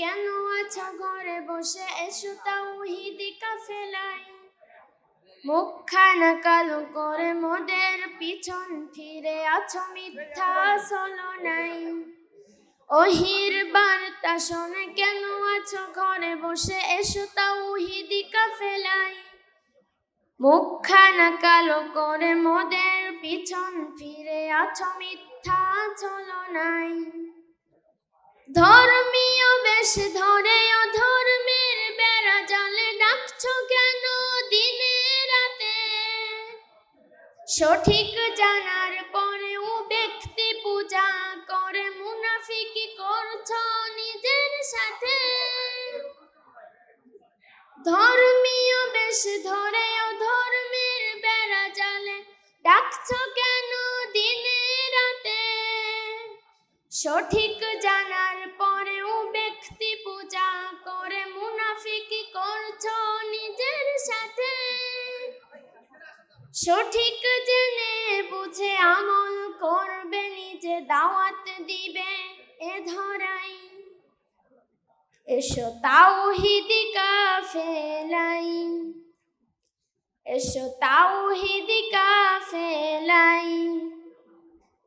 কেন আছো ঘরে বসে? এসো তাওহিদি কাফেলাই মুখখানা কালো করে মোদের পিছন ফিরে আছো মিথ্যা চলো নাই। ওহির বার্তা শোনে কেন আছো ঘরে বসে? এসো তাওহিদি কাফেলাই মুখখানা কালো করে মোদের পিছন ফিরে আছো মিথ্যা চলো নাই। ধর্মীয় বেশ ধরে অধর্মের বেড়া জালে ডাকছো কেন দিনে রাতে? সঠিক জানার পরেও ব্যক্তি পূজা করে, মুনাফিকি করছ নিজের সাথে। ধর্মীয় বেশ ধরে অধর্মের বেড়া জালে ডাকছ কেন দিনে রাতে? সঠিক জানার সঠিক জেনে বুঝে আমল করবে, নিজে দাওয়াত দিবে এ ধরাই। এসো তাওহিদি কাফেলাই, এসো তাওহিদি কাফেলাই।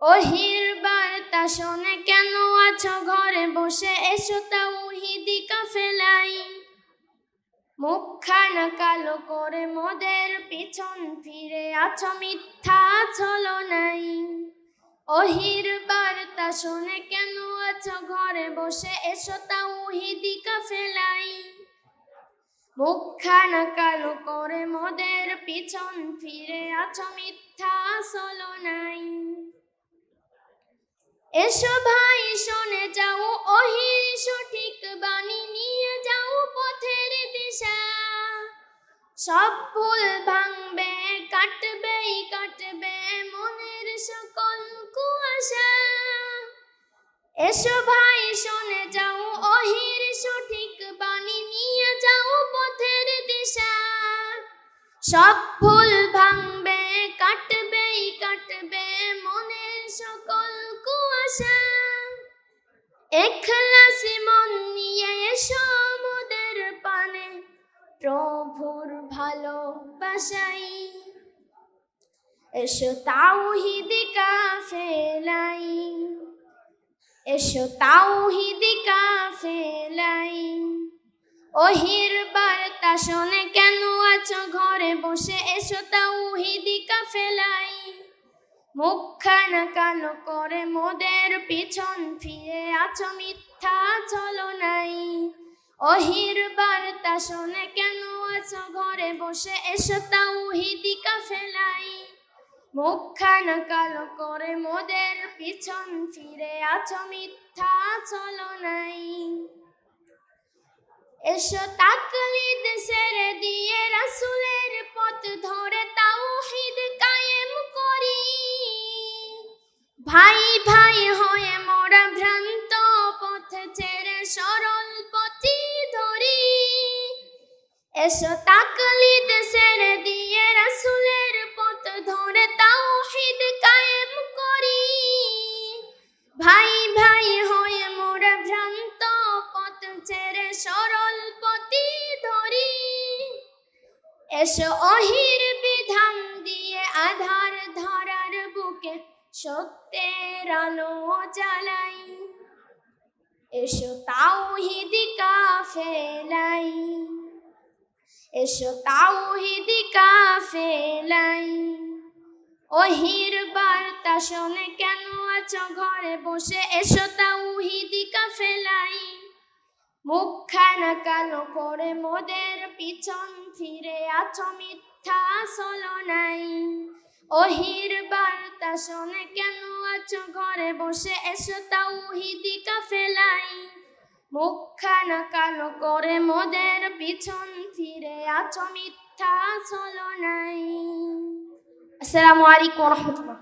ওহির বার্তা শোনে, কেন আছো ঘরে বসে? এসো তাওহিদি কাফেলাই। মুখখানা কালো করে মোদের পিছন ফিরে আছো, মিথ্যা চলো নাই। ওহির বার্তা শোনে, কেন আছো ঘরে বসে? এসো তাওহিদি কাফেলাই মুখখানা কালো করে মোদের পিছন ফিরে আছো, মিথ্যা চলো নাই। এসো ভাই, শোনে যাও ওহির সঠিক বাণী। দিশা। সব ভুল ভাঙবে কাটবেই কাটবে মনের সকল কুয়াশা। এসো ভাই, শোনে যাও ওহির সঠিক বাণী নিয়ে যাও পথের দিশা। সব ভুল ভাঙবে কাটবেই কাটবে মনের সকল কুয়াশা। এখলাসি ভালোবাসাই এসো তাওহিদি কাফেলাই এসো তাওহিদি কাফেলাই ওহির বার্তা শোনে, কেন আছো ঘরে বসে? এসো তাওহিদি কাফেলাই মুখখানা কালো করে মোদের পিছন ফিরে আছো, মিথ্যা চলো নাই। ওহির বার্তা শোনে কেন আছো ঘরে বসে? এসো তাওহিদি কাফেলাই মুখখানা কালো করে মোদের পিছন ফিরে আছো, মিথ্যা চলো নাই। এসো তাকলিদ সেরে দিয়ে রাসুলের পথ ধরে তাওহিদ কায়েম করি। ভাই ভাই এসো তাকলিদ সেরে দিয়ে রাসুলের পথ ধরে তাওহিদ কায়েম করি। ভাই ভাই হয়ে মোরা ভ্রান্ত পথ ছেড়ে সরল পথি ধরি। এসো অহির বিধান দিয়ে আধার ধরার বুকে সত্যের আলো জ্বালাই। এসো তাওহিদি কাফেলাই এসো তাওহিদি কাফেলাই ওহির বার্তা শোনে, কেন আছো ঘরে বসে? এসো তাওহিদি কাফেলাই মুখখানা কালো করে মোদের পিছন ফিরে আছো মিথ্যা চলো নাই। ওহির বার্তা শোনে, কেন আছো ঘরে বসে? এসো তাওহিদি কাফেলাই মুখখানা কালো করে মোদের পিছন ফিরে আছো মিথ্যা চলো নাই। আসসালামু আলাইকুম রহমতুল্লাহ।